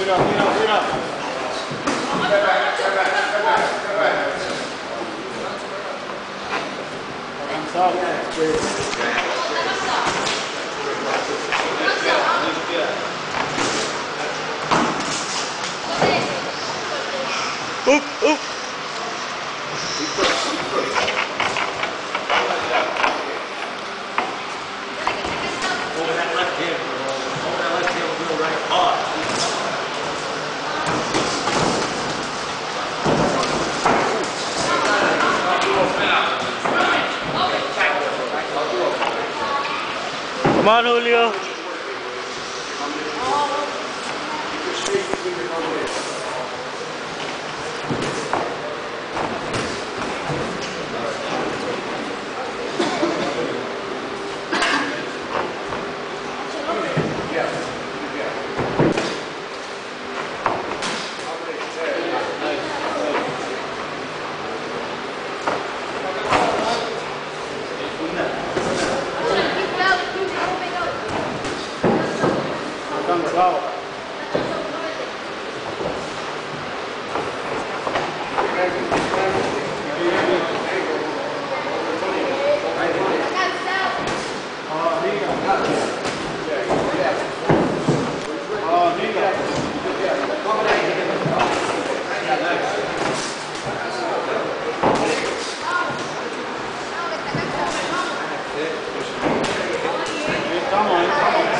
Mira, mira, mira. Step back, step back, step back, Oop, oop. Come on, Julio. Cansado. Estamos, ahí estamos. Ahí,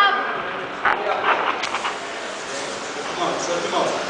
your hands